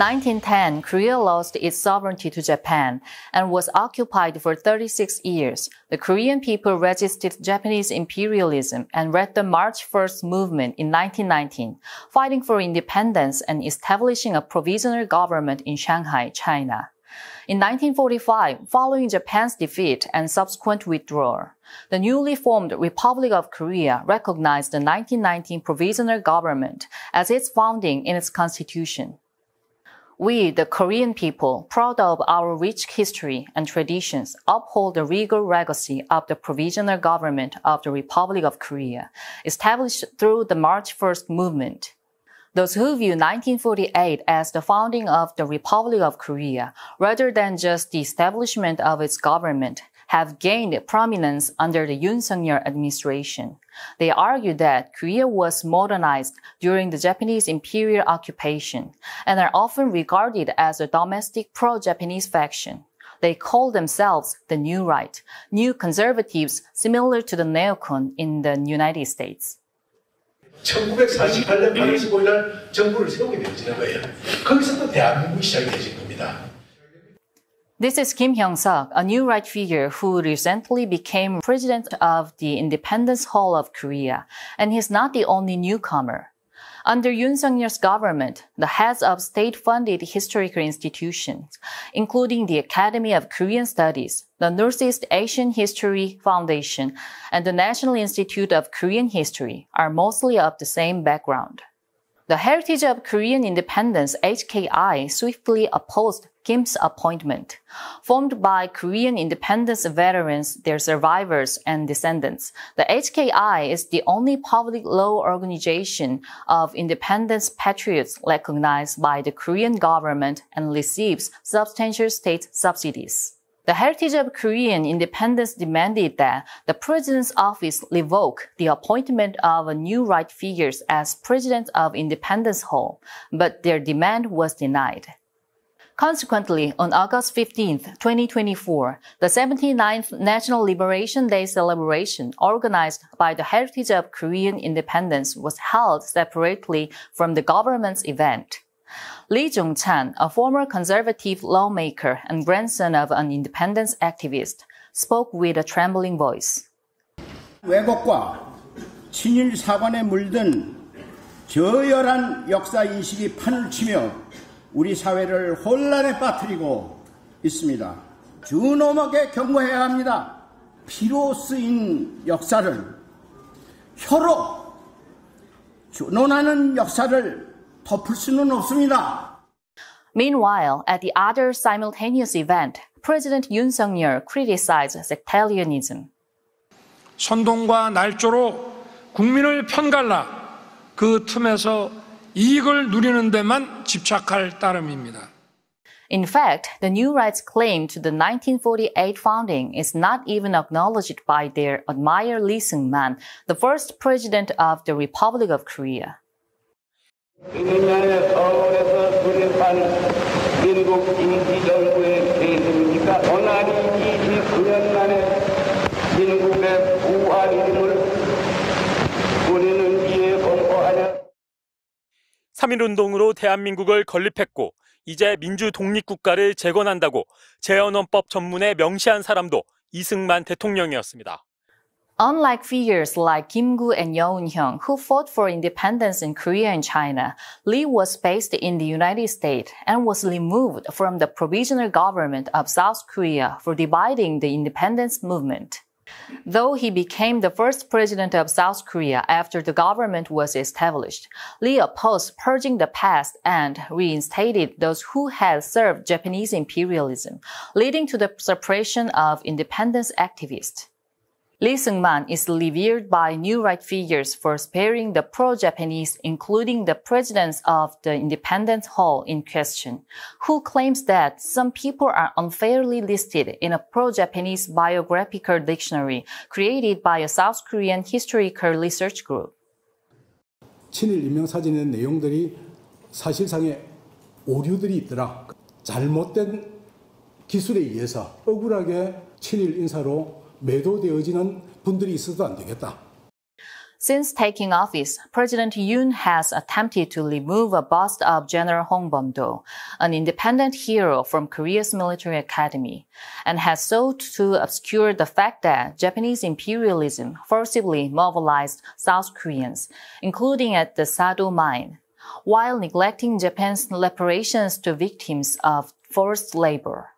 1910, Korea lost its sovereignty to Japan and was occupied for 36 years. The Korean people resisted Japanese imperialism and led the March 1st movement in 1919, fighting for independence and establishing a provisional government in Shanghai, China. In 1945, following Japan's defeat and subsequent withdrawal, the newly formed Republic of Korea recognized the 1919 Provisional Government as its founding in its constitution. We, the Korean people, proud of our rich history and traditions, uphold the regal legacy of the Provisional Government of the Republic of Korea, established through the March 1st movement. Those who view 1948 as the founding of the Republic of Korea, rather than just the establishment of its government, have gained prominence under the Yoon Suk-yeol administration. They argue that Korea was modernized during the Japanese imperial occupation and are often regarded as a domestic pro-Japanese faction. They call themselves the New Right, New Conservatives similar to the neocon in the United States. 1948년 8월 15일 정부를 세우게 되어지는 거예요. 거기서 대한민국이 시작이 되어진 겁니다. This is Kim Hyung-suk, a new right figure who recently became president of the Independence Hall of Korea, and he's not the only newcomer. Under Yoon Suk-yeol's government, the heads of state-funded historical institutions, including the Academy of Korean Studies, the Northeast Asian History Foundation, and the National Institute of Korean History, are mostly of the same background. The Heritage of Korean Independence, HKI, swiftly opposed Kim's appointment. Formed by Korean independence veterans, their survivors, and descendants, the HKI is the only public law organization of independence patriots recognized by the Korean government and receives substantial state subsidies. The Heritage of Korean Independence demanded that the president's office revoke the appointment of new right figures as president of Independence Hall, but their demand was denied. Consequently, on August 15, 2024, the 79th National Liberation Day celebration organized by the Heritage of Korean Independence was held separately from the government's event. Lee Jung-chan, a former conservative lawmaker and grandson of an independence activist, spoke with a trembling voice. 왜곡과 친일 사관에 물든 저열한 역사 인식이 판을 치며 우리 사회를 혼란에 빠뜨리고 있습니다. 준엄하게 경고해야 합니다. 피로 쓰인 역사를 혀로 논하는 역사를 덮을 수는 없습니다. Meanwhile, at the other simultaneous event, President Yoon Suk-yeol criticized sectarianism. 선동과 날조로 국민을 편갈라 그 틈에서 이익을 누리는 데만 집착할 따름입니다. In fact, the new right's claim to the 1948 founding is not even acknowledged by their admirer Lee Seung-man, the first president of the Republic of Korea. 서울에서 수립한 민국 임시정부의 계승이니까 도날이 29년 만에 민국의 부활 이름을 우리는 이에 공포하냐 3.1운동으로 대한민국을 건립했고 이제 민주 독립국가를 재건한다고 재헌헌법 전문에 명시한 사람도 이승만 대통령이었습니다. Unlike figures like Kim Gu and Yeo Eun-hyung, who fought for independence in Korea and China, Lee was based in the United States and was removed from the provisional government of South Korea for dividing the independence movement. Though he became the first president of South Korea after the government was established, Lee opposed purging the past and reinstated those who had served Japanese imperialism, leading to the suppression of independence activists. Lee Seung-man is revered by new right figures for sparing the pro-Japanese, including the presidents of the Independence Hall in question, who claims that some people are unfairly listed in a pro-Japanese biographical dictionary created by a South Korean historical research group. 친일 인명사진의 내용들이 사실상의 오류들이 있더라. 잘못된 기술에 의해서 억울하게 친일 인사로 매도되어지는 분들이 있어도 안 되겠다. Since taking office, President Yoon has attempted to remove a bust of General Hong Bom-do, an independent hero from Korea's military academy, and has sought to obscure the fact that Japanese imperialism forcibly mobilized South Koreans, including at the Sado mine, while neglecting Japan's reparations to victims of forced labor.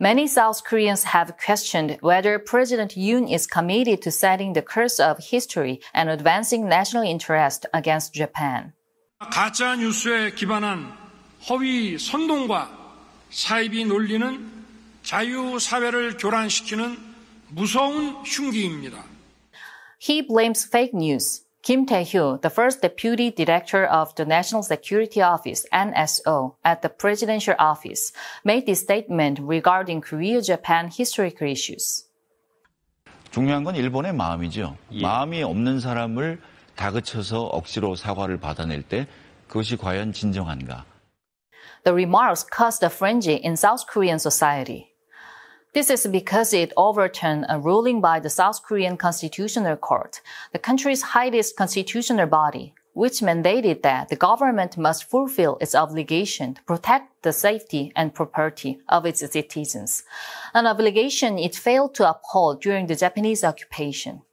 Many South Koreans have questioned whether President Yoon is committed to setting the course of history and advancing national interest against Japan. 가짜 뉴스에 기반한 허위 선동과 사이비 논리는 자유 사회를 교란시키는 무서운 흉기입니다. He blames fake news, Kim Tae-hyo, the first deputy director of the National Security Office, NSO, at the presidential office, made this statement regarding Korea-Japan historical issues. 중요한 건 일본의 마음이죠. 마음이 없는 사람을 다그쳐서 억지로 사과를 받아낼 때 그것이 과연 진정한가? The remarks caused a frenzy in South Korean society. This is because it overturned a ruling by the South Korean Constitutional Court, the country's highest constitutional body, which mandated that the government must fulfill its obligation to protect the safety and property of its citizens, an obligation it failed to uphold during the Japanese occupation.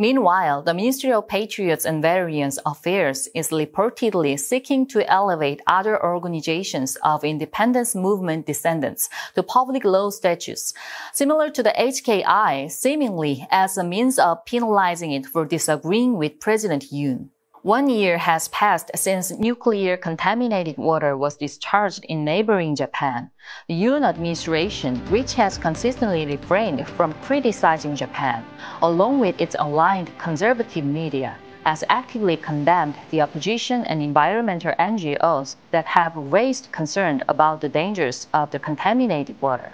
Meanwhile, the Ministry of Patriots and Veterans Affairs is reportedly seeking to elevate other organizations of independence movement descendants to public law status, similar to the HKI, seemingly as a means of penalizing it for disagreeing with President Yoon. One year has passed since nuclear contaminated water was discharged in neighboring Japan. The Yoon administration, which has consistently refrained from criticizing Japan, along with its aligned conservative media, has actively condemned the opposition and environmental NGOs that have raised concern about the dangers of the contaminated water.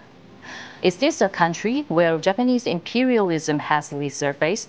Is this a country where Japanese imperialism has resurfaced?